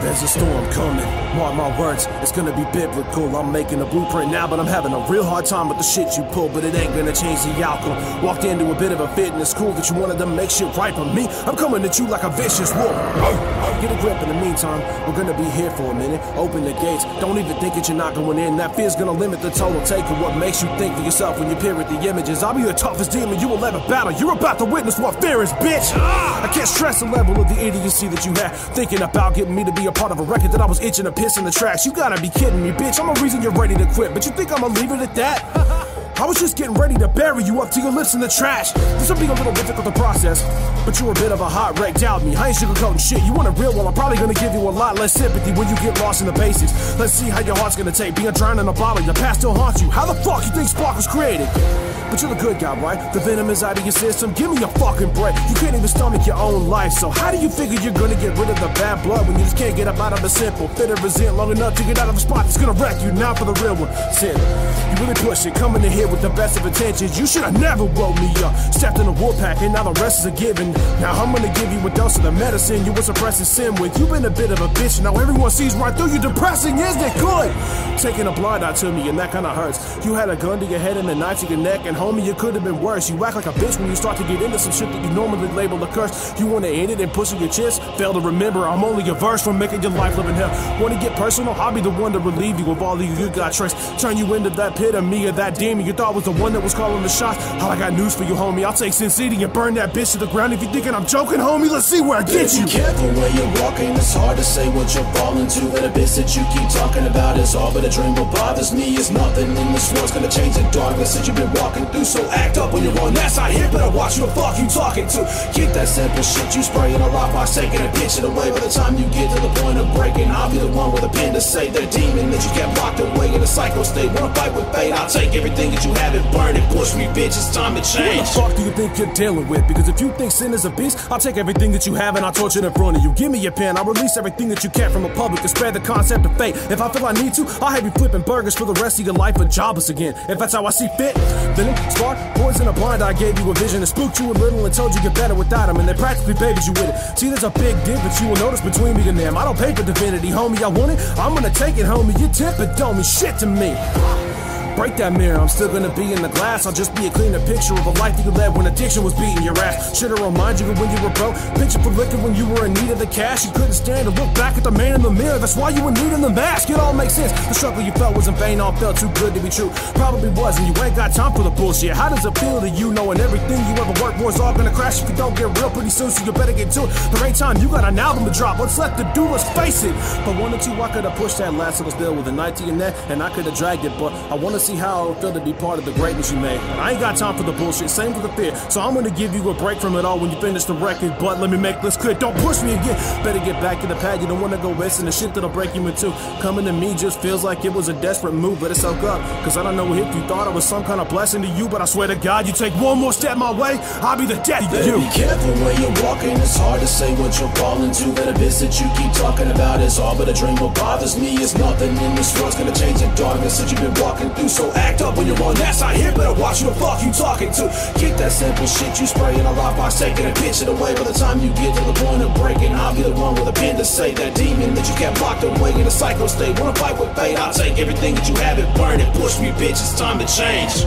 There's a storm coming. Mark my words, it's gonna be biblical. I'm making a blueprint now, but I'm having a real hard time with the shit you pull. But it ain't gonna change the outcome. Walked into a bit of a fit in school that you wanted to make shit right for me. I'm coming at you like a vicious wolf. Get a grip in the meantime. We're gonna be here for a minute. Open the gates. Don't even think that you're not going in. That fear's gonna limit the total take of what makes you think for yourself when you peer at the images. I'll be the toughest demon you will ever battle. You're about to witness what fear is, bitch. I can't stress the level of the idiocy that you had. Thinking about getting me to be a part of a record that I was itching to piss in the tracks. You gotta be kidding me, bitch. I'm a reason you're ready to quit, but you think I'ma leave it at that? I was just getting ready to bury you up to your lips in the trash. This will be a little difficult to process, but you're a bit of a hot wreck. Doubt me, I ain't sugarcoating shit. You want a real one? I'm probably gonna give you a lot less sympathy when you get lost in the basics. Let's see how your heart's gonna take being drowned in a bottle. Your past still haunts you. How the fuck you think Spark was created? But you're the good guy, right? The venom is out of your system. Give me a fucking break. You can't even stomach your own life. So how do you figure you're gonna get rid of the bad blood when you just can't get up out of the simple? Fit of resent long enough to get out of a spot that's gonna wreck you. Now for the real one. Sin. You really push it, coming in here with the best of intentions. You should have never woke me up. Stepped in the war pack, and now the rest is a given. Now I'm gonna give you a dose of the medicine you were suppressing sin with. You've been a bit of a bitch, now everyone sees right through you. Depressing, isn't it good? Taking a blind eye to me, and that kinda hurts. You had a gun to your head and a knife to your neck, and homie, it could have been worse. You act like a bitch when you start to get into some shit that you normally label a curse. You wanna end it and push your chest? Fail to remember, I'm only a verse from making your life living hell. Wanna get personal? I'll be the one to relieve you of all of your good God tricks. Turn you into that pit of me or that demon you thought was the one that was calling the shots. All I got news for you, homie. I'll take Sin City and burn that bitch to the ground. If you thinking I'm joking, homie, let's see where I get you. Be careful when you're walking. It's hard to say what you're falling to. And the bitch that you keep talking about is all but a dream. What bothers me is nothing in this world's gonna change the darkness that you've been walking through. So act up when you're on That's not here, but I watch you the fuck you talking to. Get that simple shit you spraying a lot by taking a bitch it away. By the time you get to the point of breaking, I'll be the one with a pen to say that demon that you kept locked away in a psycho state. Wanna fight with fate? I'll take everything that you have and burn it. Push me, bitch. It's time to What change. the fuck do you think you're dealing with? Because if you think sin is a beast, I'll take everything that you have and I'll torture it in front of you. Give me your pen, I'll release everything that you can from the public and spread the concept of fate. If I feel I need to, I'll have you flipping burgers for the rest of your life and jobless again. If that's how I see fit, then spark, poison, a blind eye gave you a vision and spooked you a little and told you you're better without them. And they practically babied you with it. See, there's a big difference you will notice between me and them. I don't pay for divinity, homie. I want it, I'm gonna take it, homie. You tip it, don't mean shit to me. Break that mirror, I'm still gonna be in the glass. I'll just be a cleaner picture of a life that you led when addiction was beating your ass. Should have reminded you of when you were broke. Picture for liquor when you were in need of the cash. You couldn't stand to look back at the man in the mirror. That's why you were needing the mask. It all makes sense. The struggle you felt was in vain, all felt too good to be true. Probably was, and you ain't got time for the bullshit. How does it feel to you knowing everything you ever worked for is all gonna crash if you don't get real pretty soon? So you better get to it. There ain't time, you got an album to drop. What's left to do? Let's face it. But one or two, I could have pushed that last little bill with a 90 in that, and I could have dragged it. But I wanna see how it feel to be part of the greatness you made. I ain't got time for the bullshit, same for the fear. So I'm gonna give you a break from it all when you finish the record. But let me make this clear, don't push me again. Better get back to the pad, you don't wanna go missing the shit that'll break you in two. Coming to me just feels like it was a desperate move, but it's up. Cause I don't know if you thought it was some kind of blessing to you, but I swear to God, you take one more step my way, I'll be the death of you. Be careful when you're walking. It's hard to say what you're falling to. That abyss that you keep talking about is all but a dream. What bothers me is nothing in this world's gonna change the darkness that you've been walking through. So act up when you're wrong. That's not here, better watch who the fuck you talking to. Keep that simple shit you spraying a lot by taking and pitch it away. By the time you get to the point of breaking, I'll be the one with a pen to say that demon that you kept locked away in a psycho state. Wanna fight with fate? I'll take everything that you have and burn it. Push me, bitch. It's time to change.